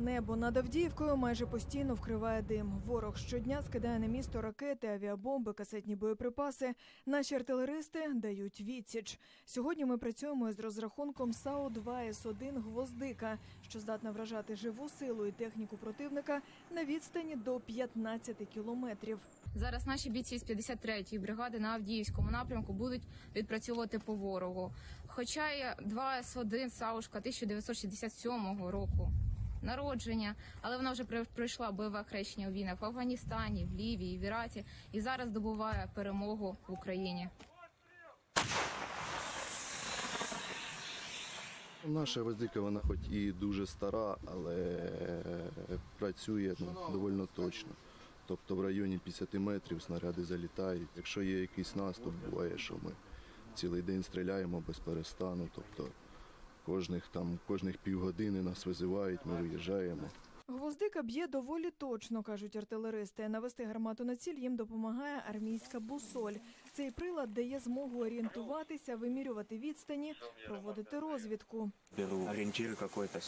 Небо над Авдіївкою майже постійно вкриває дим. Ворог щодня скидає на місто ракети, авіабомби, касетні боєприпаси. Наші артилеристи дають відсіч. Сьогодні ми працюємо із розрахунком САУ 2 С1 Гвоздика, що здатна вражати живу силу і техніку противника на відстані до 15 кілометрів. Зараз наші бійці з 53-ї бригади на Авдіївському напрямку будуть відпрацьовувати по ворогу. Хоча є 2 С1 Саушка 1967 року народження, але вона вже при- пройшла бойове хрещення у війнах в Афганістані, в Лівії, в Іраці і зараз добуває перемогу в Україні. Наша воздика, вона хоч і дуже стара, але працює ну, доволі точно. Тобто в районі 50 метрів снаряди залітають. Якщо є якийсь наступ, буває, що ми цілий день стріляємо без перестану. Тобто кожних там кожних півгодини нас визивають, ми виїжджаємо. Гвоздика б'є доволі точно, кажуть артилеристи. Навести гармату на ціль їм допомагає армійська бусоль. Цей прилад дає змогу орієнтуватися, вимірювати відстані, проводити розвідку. беру ориентир какой-то.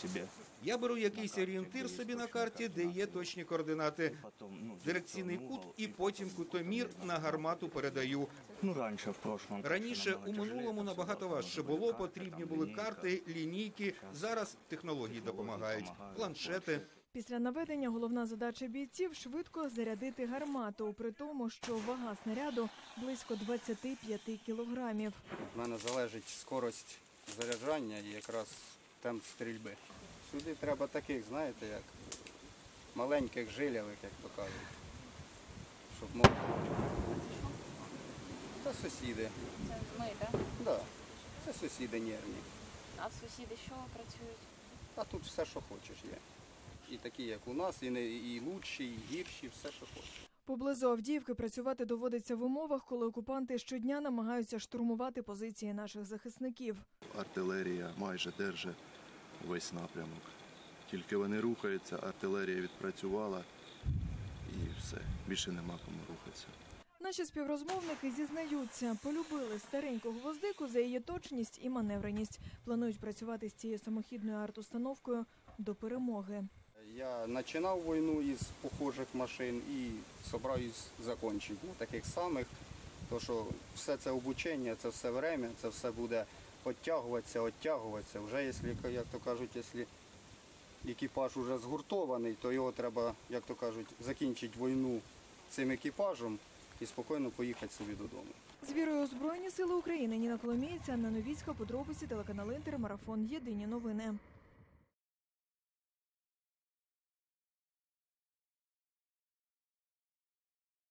Я беру якийсь орієнтир собі на карті, де є точні координати. Ну, Дирекційний ну, кут і потім кутомір на гармату передаю. Ну, раньше в прошлом. Раніше у минулому набагато важче було. Потрібні були карти, лінійки. Зараз технології допомагають. Планшети. Після наведення головна задача бійців швидко зарядити гармату, при тому, що вага снаряду близько 25 кілограмів. В мене залежить скорость заряджання і якраз темп стрільби. Сюди треба таких, знаєте, як маленьких жилявих, як то кажуть. Щоб можна. Це сусіди. Це ми, так? Да. Це сусіди нервні. А сусіди що працюють? А тут все, що хочеш є. І такі, як у нас, і, не, і лучші, і гірші, все, що хочеш. Поблизу Авдіївки працювати доводиться в умовах, коли окупанти щодня намагаються штурмувати позиції наших захисників. Артилерія майже держить весь напрямок. Тільки вони рухаються, артилерія відпрацювала і все. Більше нема кому рухатися. Наші співрозмовники зізнаються, полюбили стареньку гвоздику за її точність і маневреність. Планують працювати з цією самохідною арт-установкою до перемоги. Я починав війну із похожих машин і собираюсь закінчити. Ну, таких самих. То що все це обучення, це все время, це все буде оттягуватися, оттягуватися. Вже якщо, як то кажуть, якщо екіпаж вже згуртований, то його треба, як то кажуть, закінчити війну цим екіпажем і спокійно поїхати собі додому. З вірою у Збройні Сили України Ніна Коломієць, Анна Новіцька, подробиці телеканал Інтер, марафон Єдині новини.